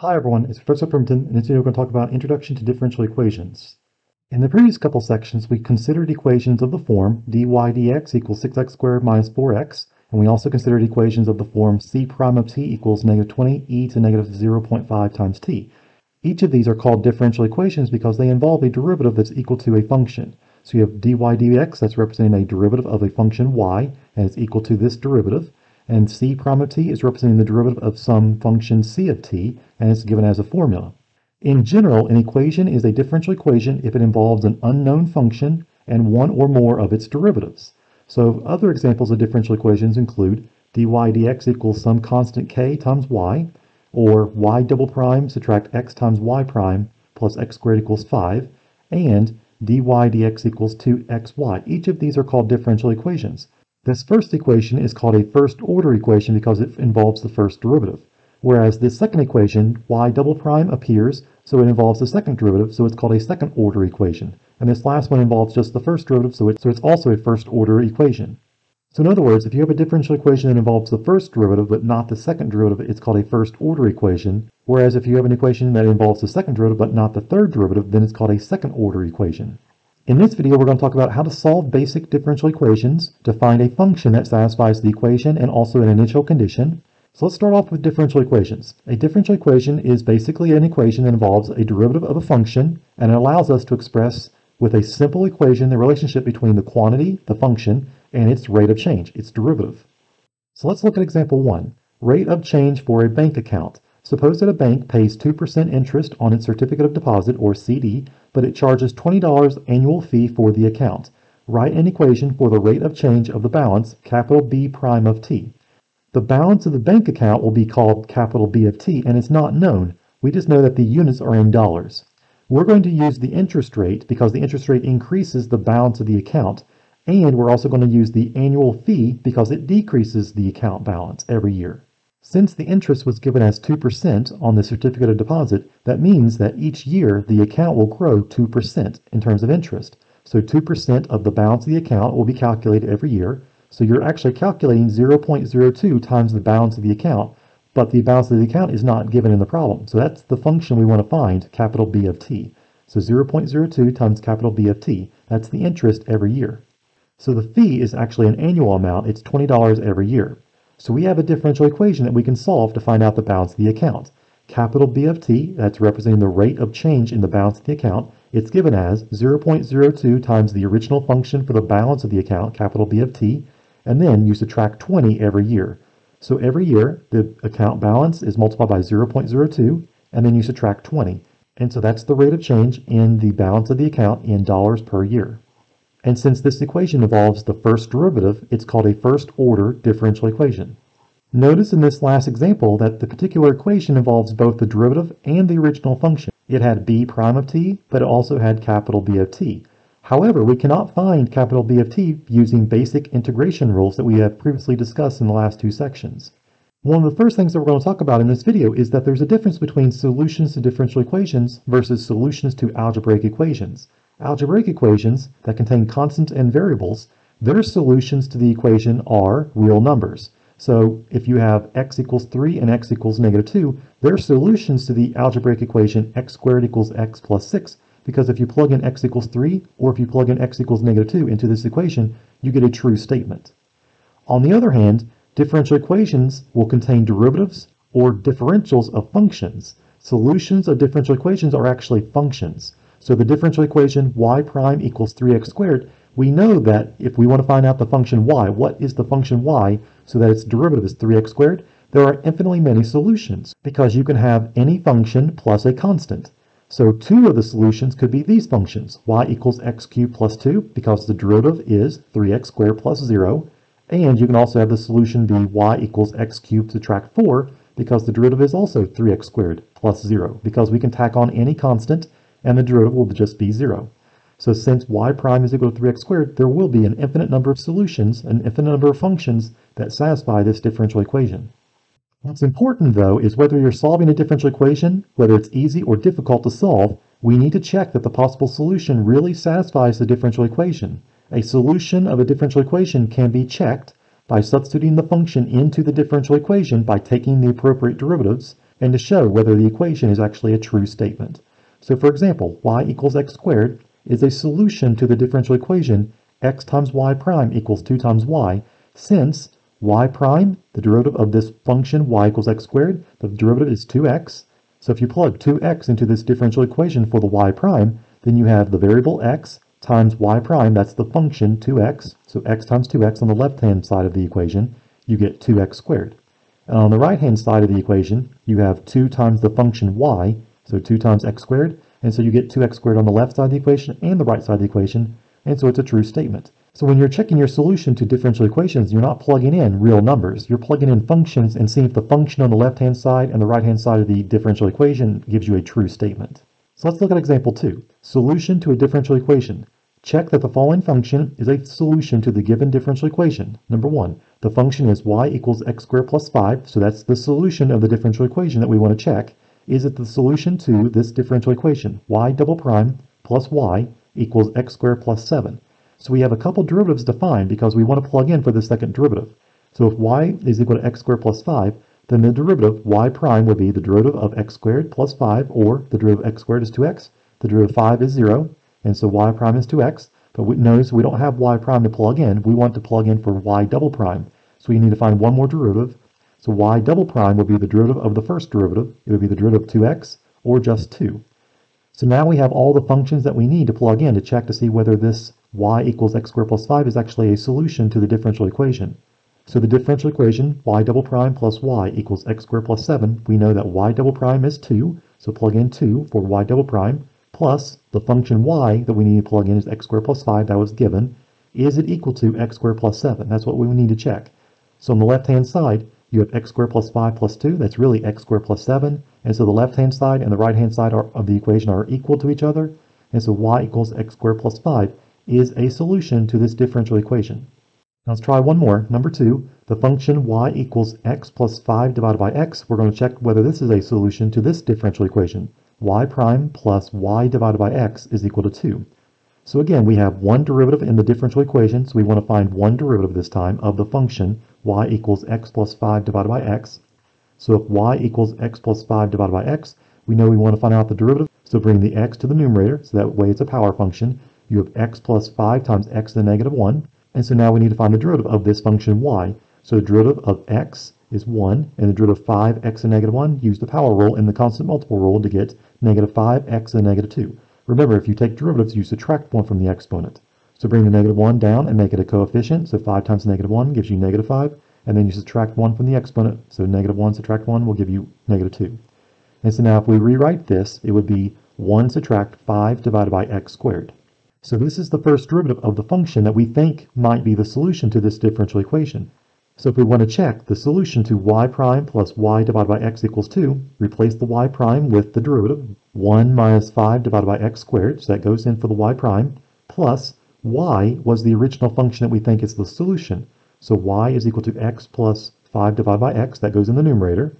Hi everyone, it's Professor Pemberton, and video we're going to talk about Introduction to Differential Equations. In the previous couple sections, we considered equations of the form dy dx equals 6x squared minus 4x, and we also considered equations of the form c prime of t equals negative 20 e to negative 0.5 times t. Each of these are called differential equations because they involve a derivative that's equal to a function. So you have dy dx, that's representing a derivative of a function y, and it's equal to this derivative and c prime of t is representing the derivative of some function c of t, and it's given as a formula. In general, an equation is a differential equation if it involves an unknown function and one or more of its derivatives. So other examples of differential equations include dy dx equals some constant k times y, or y double prime subtract x times y prime plus x squared equals 5, and dy dx equals 2xy. Each of these are called differential equations. This first equation is called a first order equation because it involves the first derivative. Whereas this second equation, y double prime appears, so it involves the second derivative, so it's called a second order equation. And this last one involves just the first derivative, so, it, so it's also a first order equation. So in other words, if you have a differential equation that involves the first derivative but not the second derivative, it's called a first order equation. Whereas if you have an equation that involves the second derivative but not the third derivative, then it's called a second order equation. In this video, we're going to talk about how to solve basic differential equations to find a function that satisfies the equation and also an initial condition. So let's start off with differential equations. A differential equation is basically an equation that involves a derivative of a function and it allows us to express with a simple equation the relationship between the quantity, the function, and its rate of change, its derivative. So let's look at example one, rate of change for a bank account. Suppose that a bank pays 2% interest on its certificate of deposit or CD, but it charges $20 annual fee for the account. Write an equation for the rate of change of the balance, capital B prime of t. The balance of the bank account will be called capital B of t, and it's not known. We just know that the units are in dollars. We're going to use the interest rate because the interest rate increases the balance of the account, and we're also going to use the annual fee because it decreases the account balance every year. Since the interest was given as 2% on the certificate of deposit, that means that each year the account will grow 2% in terms of interest. So 2% of the balance of the account will be calculated every year. So you're actually calculating 0.02 times the balance of the account, but the balance of the account is not given in the problem. So that's the function we want to find, capital B of t. So 0.02 times capital B of t. That's the interest every year. So the fee is actually an annual amount. It's $20 every year. So we have a differential equation that we can solve to find out the balance of the account. Capital B of t, that's representing the rate of change in the balance of the account, it's given as 0.02 times the original function for the balance of the account, capital B of t, and then you subtract 20 every year. So every year, the account balance is multiplied by 0.02, and then you subtract 20. And so that's the rate of change in the balance of the account in dollars per year. And since this equation involves the first derivative, it's called a first-order differential equation. Notice in this last example that the particular equation involves both the derivative and the original function. It had b prime of t, but it also had capital B of t. However, we cannot find capital B of t using basic integration rules that we have previously discussed in the last two sections. One of the first things that we're going to talk about in this video is that there's a difference between solutions to differential equations versus solutions to algebraic equations. Algebraic equations that contain constants and variables, their solutions to the equation are real numbers. So if you have x equals 3 and x equals negative 2, their solutions to the algebraic equation x squared equals x plus 6, because if you plug in x equals 3 or if you plug in x equals negative 2 into this equation, you get a true statement. On the other hand, differential equations will contain derivatives or differentials of functions. Solutions of differential equations are actually functions. So the differential equation y prime equals 3x squared, we know that if we want to find out the function y, what is the function y so that its derivative is 3x squared, there are infinitely many solutions because you can have any function plus a constant. So two of the solutions could be these functions, y equals x cubed plus 2 because the derivative is 3x squared plus 0, and you can also have the solution be y equals x cubed subtract 4 because the derivative is also 3x squared plus 0 because we can tack on any constant and the derivative will just be 0. So since y prime is equal to 3x squared, there will be an infinite number of solutions, an infinite number of functions that satisfy this differential equation. What's important, though, is whether you're solving a differential equation, whether it's easy or difficult to solve, we need to check that the possible solution really satisfies the differential equation. A solution of a differential equation can be checked by substituting the function into the differential equation by taking the appropriate derivatives, and to show whether the equation is actually a true statement. So for example, y equals x squared is a solution to the differential equation x times y prime equals 2 times y, since y prime, the derivative of this function y equals x squared, the derivative is 2x. So if you plug 2x into this differential equation for the y prime, then you have the variable x times y prime, that's the function 2x, so x times 2x on the left-hand side of the equation, you get 2x squared. And on the right-hand side of the equation, you have 2 times the function y, so 2 times x squared, and so you get 2x squared on the left side of the equation and the right side of the equation, and so it's a true statement. So when you're checking your solution to differential equations, you're not plugging in real numbers. You're plugging in functions and seeing if the function on the left-hand side and the right-hand side of the differential equation gives you a true statement. So let's look at example 2. Solution to a differential equation. Check that the following function is a solution to the given differential equation. Number 1. The function is y equals x squared plus 5, so that's the solution of the differential equation that we want to check. Is it the solution to this differential equation? y double prime plus y equals x squared plus 7. So we have a couple derivatives defined because we want to plug in for the second derivative. So if y is equal to x squared plus 5, then the derivative y prime would be the derivative of x squared plus 5, or the derivative of x squared is 2x, the derivative of 5 is 0, and so y prime is 2x. But we, notice we don't have y prime to plug in. We want to plug in for y double prime. So we need to find one more derivative. So y double prime would be the derivative of the first derivative. It would be the derivative of 2x, or just 2. So now we have all the functions that we need to plug in to check to see whether this y equals x squared plus 5 is actually a solution to the differential equation. So the differential equation, y double prime plus y equals x squared plus 7, we know that y double prime is 2, so plug in 2 for y double prime, plus the function y that we need to plug in is x squared plus 5, that was given. Is it equal to x squared plus 7? That's what we need to check. So on the left-hand side, you have x squared plus 5 plus 2, that's really x squared plus 7, and so the left-hand side and the right-hand side are, of the equation are equal to each other, and so y equals x squared plus 5 is a solution to this differential equation. Now let's try one more. Number two, the function y equals x plus 5 divided by x. We're going to check whether this is a solution to this differential equation. y prime plus y divided by x is equal to 2. So again, we have one derivative in the differential equation, so we want to find one derivative this time of the function y equals x plus 5 divided by x. So if y equals x plus 5 divided by x, we know we want to find out the derivative, so bring the x to the numerator, so that way it's a power function, you have x plus 5 times x to the negative 1. And so now we need to find the derivative of this function y. So the derivative of x is 1, and the derivative of 5x to the negative 1, use the power rule and the constant multiple rule to get negative 5x to the negative 2. Remember, if you take derivatives, you subtract 1 from the exponent. So bring the negative 1 down and make it a coefficient. So 5 times negative 1 gives you negative 5. And then you subtract 1 from the exponent. So negative 1 subtract 1 will give you negative 2. And so now if we rewrite this, it would be 1 subtract 5 divided by x squared. So this is the first derivative of the function that we think might be the solution to this differential equation. So if we want to check the solution to y prime plus y divided by x equals 2, replace the y prime with the derivative 1 minus 5 divided by x squared, so that goes in for the y prime, plus y was the original function that we think is the solution. So y is equal to x plus 5 divided by x, that goes in the numerator,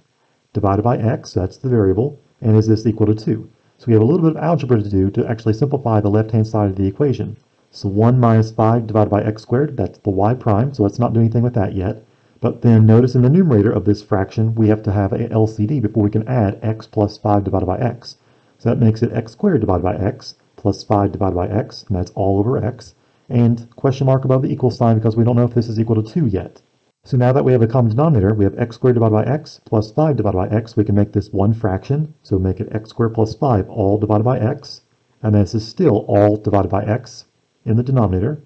divided by x, that's the variable, and is this equal to 2? So we have a little bit of algebra to do to actually simplify the left-hand side of the equation. So 1 minus 5 divided by x squared, that's the y prime, so let's not do anything with that yet. But then notice in the numerator of this fraction, we have to have a LCD before we can add x plus 5 divided by x. So that makes it x squared divided by x plus 5 divided by x, and that's all over x. And question mark above the equal sign because we don't know if this is equal to 2 yet. So now that we have a common denominator, we have x squared divided by x plus 5 divided by x. We can make this one fraction, so make it x squared plus 5 all divided by x. And this is still all divided by x in the denominator.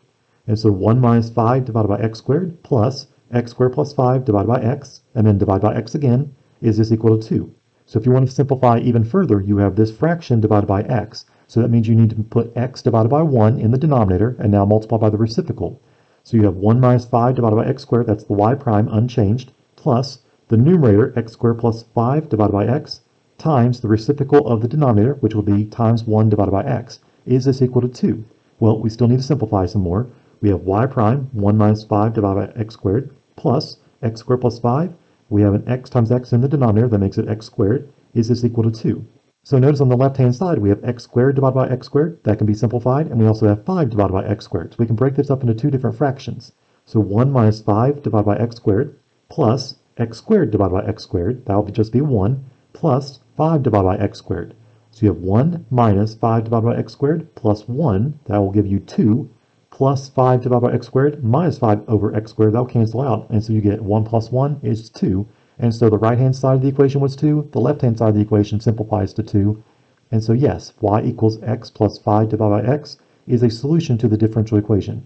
And so 1 minus 5 divided by x squared plus x squared plus 5 divided by x, and then divide by x again, is this equal to 2. So if you want to simplify even further, you have this fraction divided by x. So that means you need to put x divided by 1 in the denominator, and now multiply by the reciprocal. So you have 1 minus 5 divided by x squared, that's the y prime unchanged, plus the numerator x squared plus 5 divided by x times the reciprocal of the denominator, which will be times 1 divided by x. Is this equal to 2? Well, we still need to simplify some more. We have y prime, 1 minus 5 divided by x squared, plus x squared plus 5. We have an x times x in the denominator, that makes it x squared. Is this equal to 2? So notice on the left-hand side, we have x squared divided by x squared. That can be simplified. And we also have 5 divided by x squared. So we can break this up into two different fractions. So 1 minus 5 divided by x squared plus x squared divided by x squared. That will just be 1 plus 5 divided by x squared. So you have 1 minus 5 divided by x squared plus 1, that will give you 2, plus 5 divided by x squared minus 5 over x squared, that'll cancel out, and so you get 1 plus 1 is 2. And so the right-hand side of the equation was 2, the left-hand side of the equation simplifies to 2. And so yes, y equals x plus 5 divided by x is a solution to the differential equation.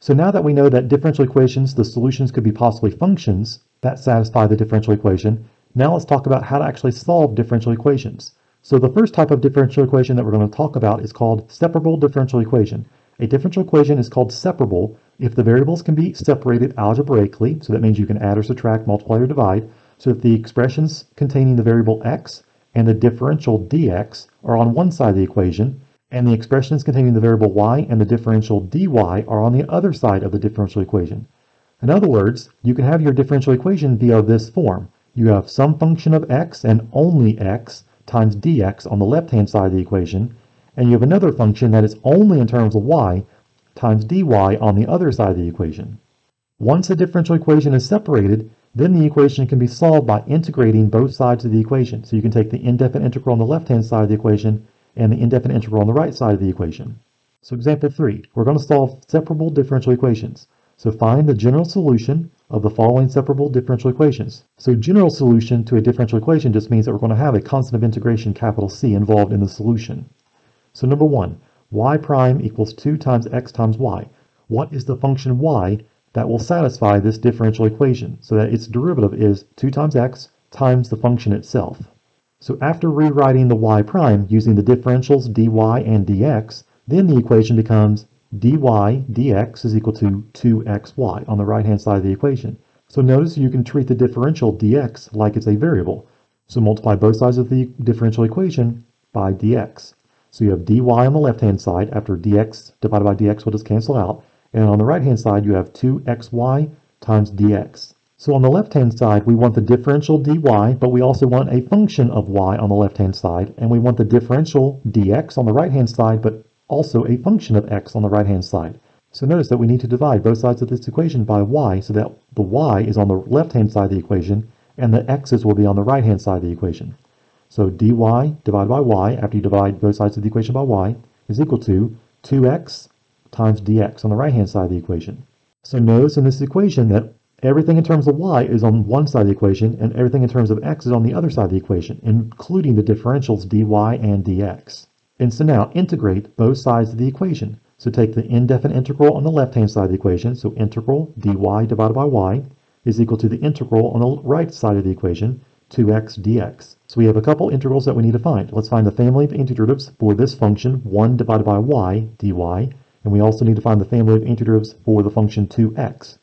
So now that we know that differential equations, the solutions could be possibly functions that satisfy the differential equation, now let's talk about how to actually solve differential equations. So the first type of differential equation that we're going to talk about is called separable differential equation. A differential equation is called separable if the variables can be separated algebraically, so that means you can add or subtract, multiply or divide, so that the expressions containing the variable x and the differential dx are on one side of the equation, and the expressions containing the variable y and the differential dy are on the other side of the differential equation. In other words, you can have your differential equation be of this form. You have some function of x and only x times dx on the left-hand side of the equation, and you have another function that is only in terms of y times dy on the other side of the equation. Once the differential equation is separated, then the equation can be solved by integrating both sides of the equation. So you can take the indefinite integral on the left-hand side of the equation and the indefinite integral on the right side of the equation. So example 3, we're going to solve separable differential equations. So find the general solution of the following separable differential equations. So general solution to a differential equation just means that we're going to have a constant of integration capital C involved in the solution. So number 1, y prime equals 2 times x times y. What is the function y that will satisfy this differential equation so that its derivative is 2 times x times the function itself. So after rewriting the y prime using the differentials dy and dx, then the equation becomes dy dx is equal to 2xy on the right-hand side of the equation. So notice you can treat the differential dx like it's a variable. So multiply both sides of the differential equation by dx. So you have dy on the left-hand side after dx divided by dx will just cancel out. And on the right-hand side, you have 2xy times dx. So on the left-hand side, we want the differential dy, but we also want a function of y on the left-hand side, and we want the differential dx on the right-hand side, but also a function of x on the right-hand side. So notice that we need to divide both sides of this equation by y so that the y is on the left-hand side of the equation, and the x's will be on the right-hand side of the equation. So dy divided by y, after you divide both sides of the equation by y, is equal to 2x times dx on the right-hand side of the equation. So notice in this equation that everything in terms of y is on one side of the equation and everything in terms of x is on the other side of the equation, including the differentials dy and dx. And so now integrate both sides of the equation. So take the indefinite integral on the left-hand side of the equation, so integral dy divided by y is equal to the integral on the right side of the equation, 2x dx. So we have a couple integrals that we need to find. Let's find the family of integratives for this function, 1 divided by y dy, and we also need to find the family of antiderivatives for the function 2x.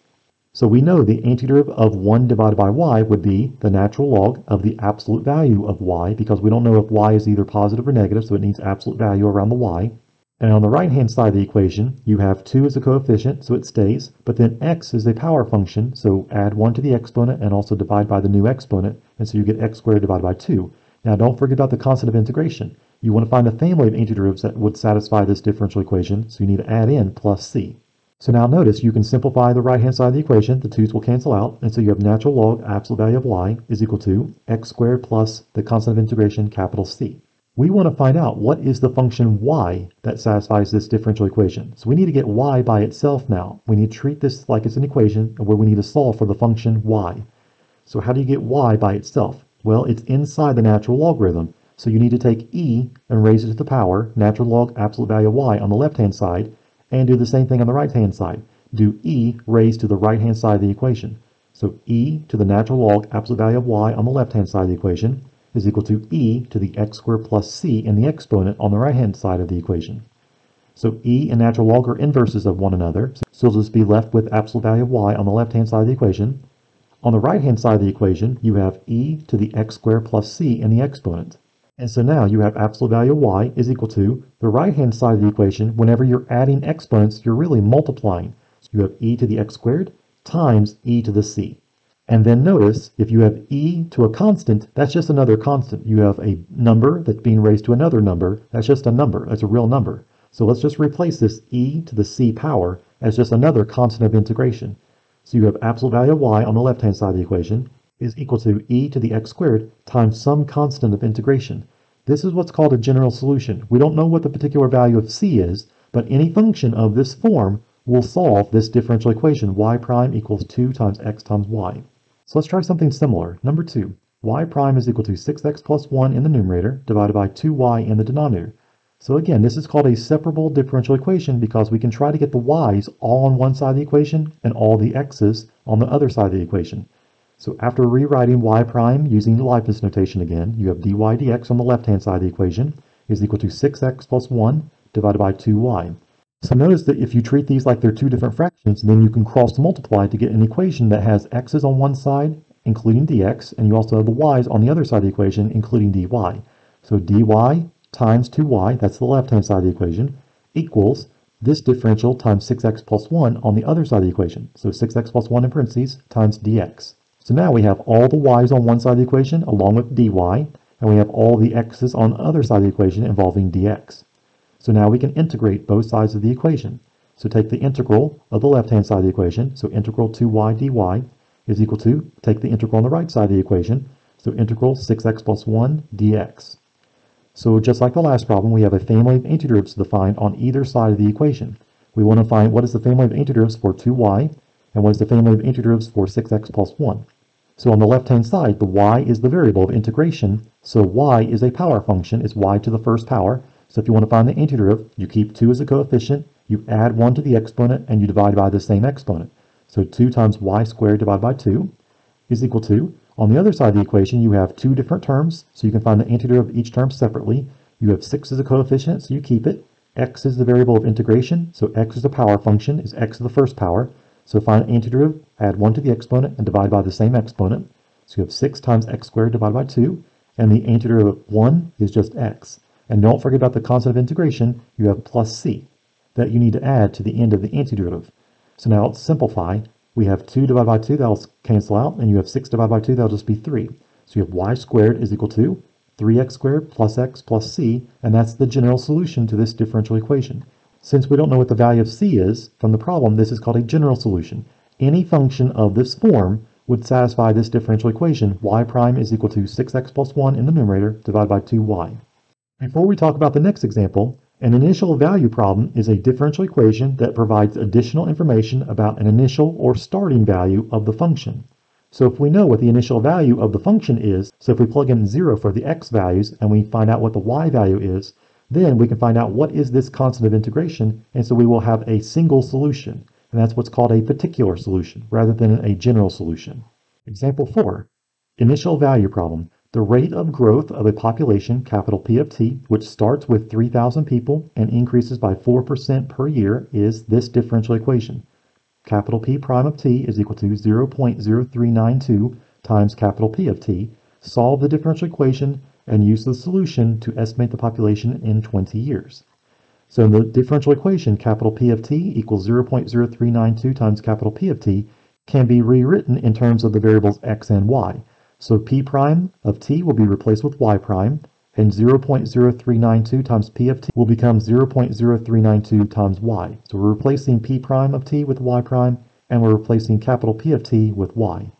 So we know the antiderivative of 1 divided by y would be the natural log of the absolute value of y because we don't know if y is either positive or negative, so it needs absolute value around the y. And on the right-hand side of the equation, you have 2 as a coefficient, so it stays, but then x is a power function, so add 1 to the exponent and also divide by the new exponent, and so you get x squared divided by 2. Now don't forget about the constant of integration. You want to find the family of antiderivatives that would satisfy this differential equation, so you need to add in plus c. So now notice you can simplify the right-hand side of the equation. The 2's will cancel out, and so you have natural log absolute value of y is equal to x squared plus the constant of integration, capital C. We want to find out what is the function y that satisfies this differential equation. So we need to get y by itself now. We need to treat this like it's an equation where we need to solve for the function y. So how do you get y by itself? Well, it's inside the natural logarithm. So you need to take e and raise it to the power, natural log absolute value of y on the left-hand side, and do the same thing on the right-hand side. Do e raised to the right-hand side of the equation. So e to the natural log absolute value of y on the left-hand side of the equation is equal to e to the x squared plus c in the exponent on the right-hand side of the equation. So e and natural log are inverses of one another, so you'll just be left with absolute value of y on the left-hand side of the equation. On the right-hand side of the equation, you have e to the x squared plus c in the exponent. And so now you have absolute value of y is equal to the right-hand side of the equation. Whenever you're adding exponents, you're really multiplying. So you have e to the x squared times e to the c. And then notice, if you have e to a constant, that's just another constant. You have a number that's being raised to another number. That's just a number. That's a real number. So let's just replace this e to the c power as just another constant of integration. So you have absolute value of y on the left-hand side of the equation, is equal to e to the x squared times some constant of integration. This is what's called a general solution. We don't know what the particular value of c is, but any function of this form will solve this differential equation, y prime equals 2 times x times y. So let's try something similar. Number 2, y prime is equal to 6x plus 1 in the numerator divided by 2y in the denominator. So again, this is called a separable differential equation because we can try to get the y's all on one side of the equation and all the x's on the other side of the equation. So after rewriting y prime using the Leibniz notation again, you have dy dx on the left-hand side of the equation is equal to 6x plus 1 divided by 2y. So notice that if you treat these like they're two different fractions, then you can cross multiply to get an equation that has x's on one side, including dx, and you also have the y's on the other side of the equation, including dy. So dy times 2y, that's the left-hand side of the equation, equals this differential times 6x plus 1 on the other side of the equation. So 6x plus 1 in parentheses times dx. So now we have all the y's on one side of the equation along with dy, and we have all the x's on the other side of the equation involving dx. So now we can integrate both sides of the equation. So take the integral of the left-hand side of the equation, so integral 2y dy is equal to, take the integral on the right side of the equation, so integral 6x plus 1 dx. So just like the last problem, we have a family of antiderivatives defined on either side of the equation. We want to find what is the family of antiderivatives for 2y, and what is the family of antiderivatives for 6x plus 1. So on the left-hand side, the y is the variable of integration, so y is a power function, it's y to the first power, so if you want to find the antiderivative, you keep 2 as a coefficient, you add 1 to the exponent, and you divide by the same exponent. So 2 times y squared divided by 2 is equal to, on the other side of the equation, you have two different terms, so you can find the antiderivative of each term separately. You have 6 as a coefficient, so you keep it. x is the variable of integration, so x is the power function, is x to the first power. So find antiderivative, add 1 to the exponent, and divide by the same exponent. So you have 6 times x squared divided by 2, and the antiderivative of 1 is just x. And don't forget about the constant of integration, you have plus c that you need to add to the end of the antiderivative. So now let's simplify. We have 2 divided by 2, that'll cancel out, and you have 6 divided by 2, that'll just be 3. So you have y squared is equal to 3x squared plus x plus c, and that's the general solution to this differential equation. Since we don't know what the value of c is from the problem, this is called a general solution. Any function of this form would satisfy this differential equation, y prime is equal to 6x plus 1 in the numerator divided by 2y. Before we talk about the next example, an initial value problem is a differential equation that provides additional information about an initial or starting value of the function. So if we know what the initial value of the function is, so if we plug in 0 for the x values and we find out what the y value is, then we can find out what is this constant of integration, and so we will have a single solution. And that's what's called a particular solution rather than a general solution. Example 4, initial value problem. The rate of growth of a population, capital P of T, which starts with 3,000 people and increases by 4% per year is this differential equation. Capital P prime of T is equal to 0.0392 times capital P of T. Solve the differential equation and use the solution to estimate the population in 20 years. So in the differential equation, capital P of T equals 0.0392 times capital P of T can be rewritten in terms of the variables x and y. So p prime of t will be replaced with y prime, and 0.0392 times p of t will become 0.0392 times y. So we're replacing p prime of t with y prime, and we're replacing capital P of t with y.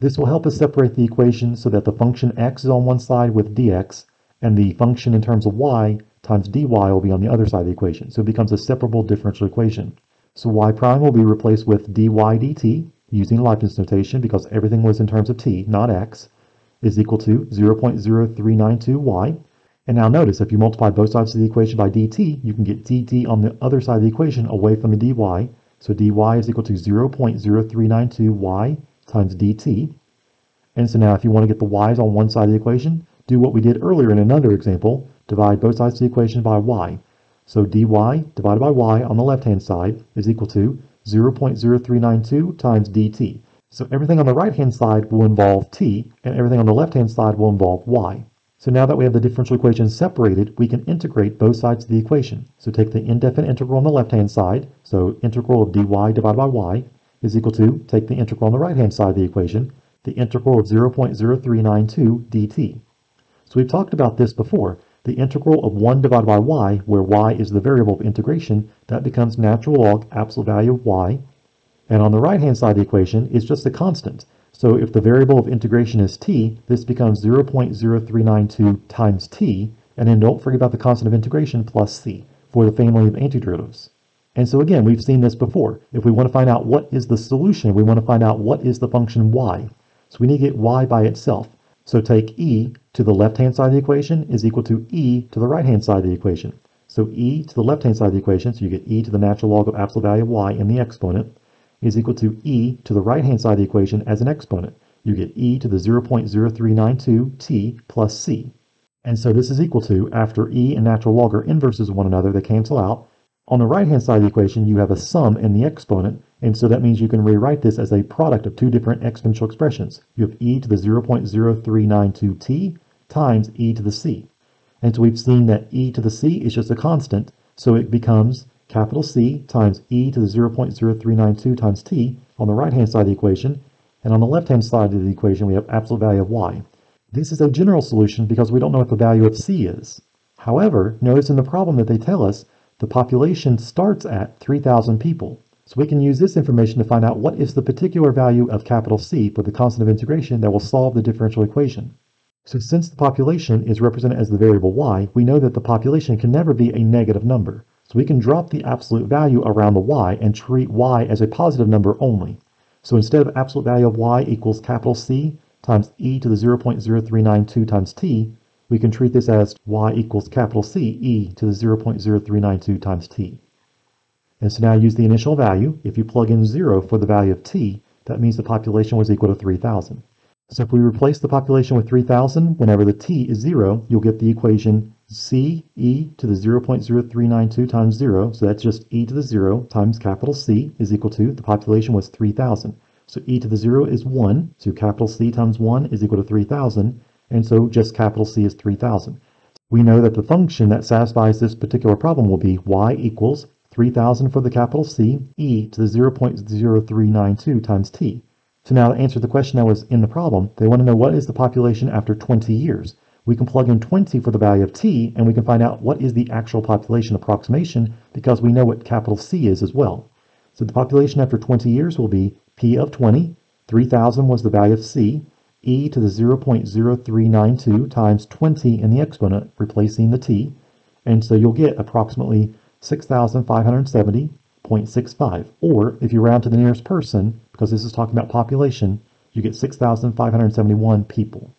This will help us separate the equation so that the function x is on one side with dx, and the function in terms of y times dy will be on the other side of the equation. So it becomes a separable differential equation. So y prime will be replaced with dy dt, using Leibniz notation because everything was in terms of t, not x, is equal to 0.0392y. And now notice, if you multiply both sides of the equation by dt, you can get dt on the other side of the equation away from the dy. So dy is equal to 0.0392y times dt. And so now if you want to get the y's on one side of the equation, do what we did earlier in another example, divide both sides of the equation by y. So dy divided by y on the left-hand side is equal to 0.0392 times dt. So everything on the right-hand side will involve t, and everything on the left-hand side will involve y. So now that we have the differential equation separated, we can integrate both sides of the equation. So take the indefinite integral on the left-hand side, so integral of dy divided by y is equal to, take the integral on the right-hand side of the equation, the integral of 0.0392 dt. So we've talked about this before the integral of 1 divided by y, where y is the variable of integration, that becomes natural log absolute value of y. And on the right-hand side of the equation is just a constant. So if the variable of integration is t, this becomes 0.0392 times t, and then don't forget about the constant of integration plus c for the family of antiderivatives. And so again, we've seen this before. If we want to find out what is the solution, we want to find out what is the function y. So we need to get y by itself. So take e to the left-hand side of the equation is equal to e to the right-hand side of the equation. So e to the left-hand side of the equation, so you get e to the natural log of absolute value of y in the exponent, is equal to e to the right-hand side of the equation as an exponent. You get e to the 0.0392 t plus c. And so this is equal to, after e and natural log are inverses of one another, they cancel out. On the right-hand side of the equation, you have a sum in the exponent, and so that means you can rewrite this as a product of two different exponential expressions. You have e to the 0.0392t times e to the c. And so we've seen that e to the c is just a constant, so it becomes capital C times e to the 0.0392 times t on the right-hand side of the equation, and on the left-hand side of the equation we have absolute value of y. This is a general solution because we don't know what the value of c is. However, notice in the problem that they tell us the population starts at 3,000 people. So we can use this information to find out what is the particular value of capital C for the constant of integration that will solve the differential equation. So since the population is represented as the variable y, we know that the population can never be a negative number. So we can drop the absolute value around the y and treat y as a positive number only. So instead of absolute value of y equals capital C times e to the 0.0392 times t, we can treat this as y equals capital C e to the 0.0392 times t. And so now use the initial value. If you plug in 0 for the value of t, that means the population was equal to 3,000. So if we replace the population with 3,000, whenever the t is 0, you'll get the equation c e to the 0.0392 times 0, so that's just e to the 0 times capital C is equal to, the population was 3,000. So e to the 0 is 1, so capital C times 1 is equal to 3,000, and so just capital C is 3,000. We know that the function that satisfies this particular problem will be y equals 3,000 for the capital C, e to the 0.0392 times t. So now to answer the question that was in the problem, they want to know what is the population after 20 years. We can plug in 20 for the value of t, and we can find out what is the actual population approximation because we know what capital C is as well. So the population after 20 years will be P of 20, 3,000 was the value of C, e to the 0.0392 times 20 in the exponent, replacing the t, and so you'll get approximately 6,570.65. Or if you round to the nearest person, because this is talking about population, you get 6,571 people.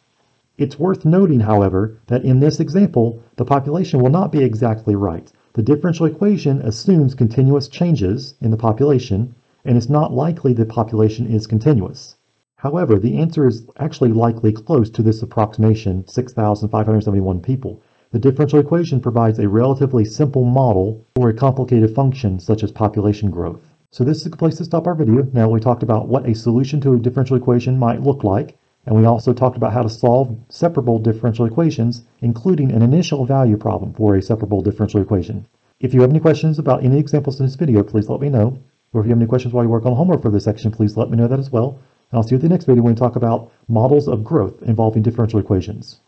It's worth noting, however, that in this example, the population will not be exactly right. The differential equation assumes continuous changes in the population, and it's not likely the population is continuous. However, the answer is actually likely close to this approximation, 6,571 people. The differential equation provides a relatively simple model for a complicated function such as population growth. So this is a good place to stop our video. Now we talked about what a solution to a differential equation might look like, and we also talked about how to solve separable differential equations, including an initial value problem for a separable differential equation. If you have any questions about any examples in this video, please let me know. Or if you have any questions while you work on homework for this section, please let me know that as well. And I'll see you at the next video when we talk about models of growth involving differential equations.